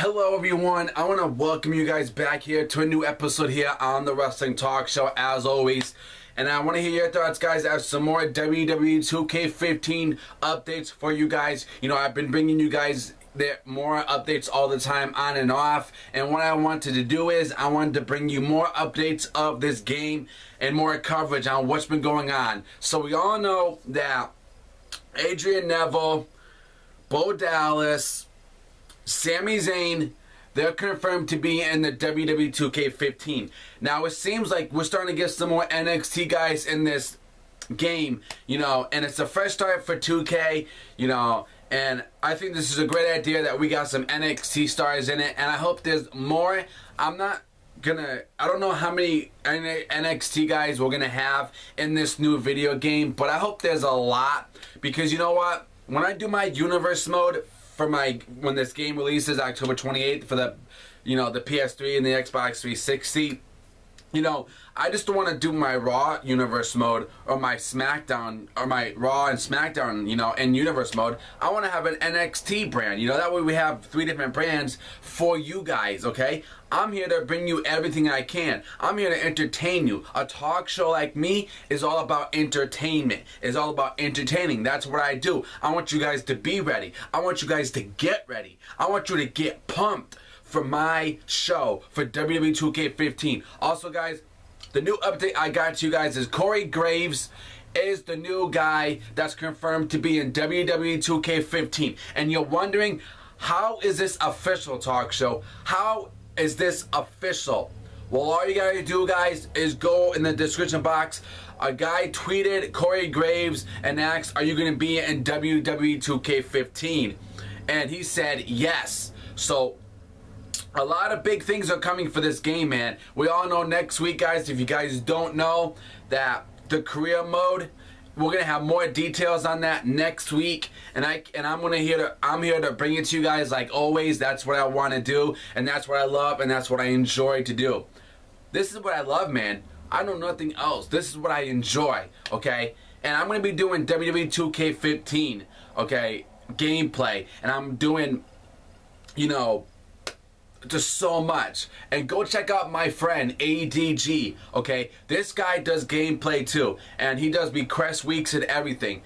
Hello everyone, I want to welcome you guys back here to a new episode here on the Wrestling Talk Show as always. And I want to hear your thoughts guys as some more WWE 2K15 updates for you guys. You know, I've been bringing you guys there more updates all the time on and off and what I wanted to do is I wanted to bring you more updates of this game and more coverage on what's been going on so we all know that Adrian Neville Bo Dallas Sami Zayn, they're confirmed to be in the WWE 2K15. Now, it seems like we're starting to get some more NXT guys in this game, you know, and it's a fresh start for 2K, you know, and I think this is a great idea that we got some NXT stars in it, and I hope there's more. I'm not gonna I don't know how many NXT guys we're gonna have in this new video game but I hope there's a lot because you know what when I do my universe mode for my when this game releases October 28th for the you know the PS3 and the Xbox 360 you know, I just don't want to do my Raw Universe mode or my SmackDown or my Raw and SmackDown, you know, in Universe mode. I want to have an NXT brand. You know, that way we have three different brands for you guys, okay? I'm here to bring you everything I can. I'm here to entertain you. A talk show like me is all about entertainment. It's all about entertaining. That's what I do. I want you guys to be ready. I want you guys to get ready. I want you to get pumped for my show for WWE 2K15. Also, guys, the new update I got to you guys is Corey Graves is the new guy that's confirmed to be in WWE 2K15. And you're wondering, how is this official talk show? How is this official? Well, all you gotta do, guys, is go in the description box. A guy tweeted Corey Graves and asked, Are you gonna be in WWE 2K15? And he said yes. So a lot of big things are coming for this game, man. We all know next week, guys, if you guys don't know, that the career mode, we're gonna have more details on that next week. And I and I'm gonna here to I'm here to bring it to you guys like always. That's what I wanna do, and that's what I love, and that's what I enjoy to do. This is what I love, man. I know nothing else. This is what I enjoy, okay? And I'm gonna be doing WWE 2K15, okay, gameplay, and I'm doing, you know, just so much. And go check out my friend ADG. Okay, this guy does gameplay too, and he does be crest weeks and everything.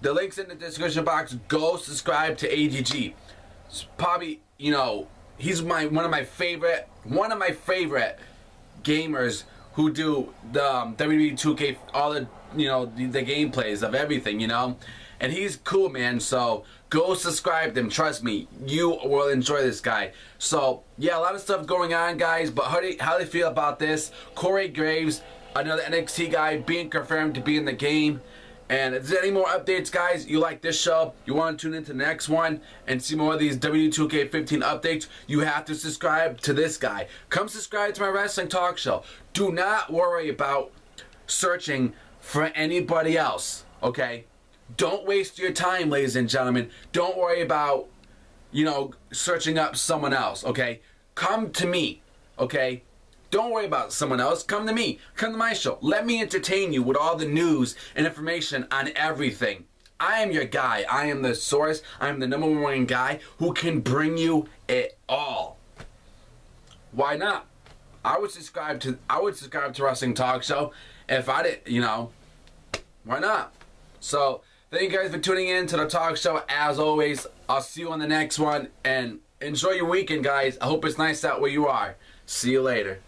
The links in the description box. Go subscribe to ADG. It's probably you know he's my one of my favorite one of my favorite gamers who do the um, WWE 2K all the you know the, the gameplays of everything. You know and he's cool, man. So go subscribe to him. Trust me, you will enjoy this guy. So yeah, a lot of stuff going on, guys. But how do you, how do you feel about this? Corey Graves, another NXT guy, being confirmed to be in the game. And if there's any more updates, guys, you like this show, you want to tune into the next one and see more of these W2K15 updates, you have to subscribe to this guy. Come subscribe to my wrestling talk show. Do not worry about searching for anybody else, okay? Don't waste your time, ladies and gentlemen. Don't worry about, you know, searching up someone else, okay? Come to me, okay? Don't worry about someone else. Come to me. Come to my show. Let me entertain you with all the news and information on everything. I am your guy. I am the source. I am the number one guy who can bring you it all. Why not? I would subscribe to I would subscribe to Wrestling Talk Show if I did, you know. Why not? So Thank you guys for tuning in to the talk show. As always, I'll see you on the next one. And enjoy your weekend, guys. I hope it's nice out where you are. See you later.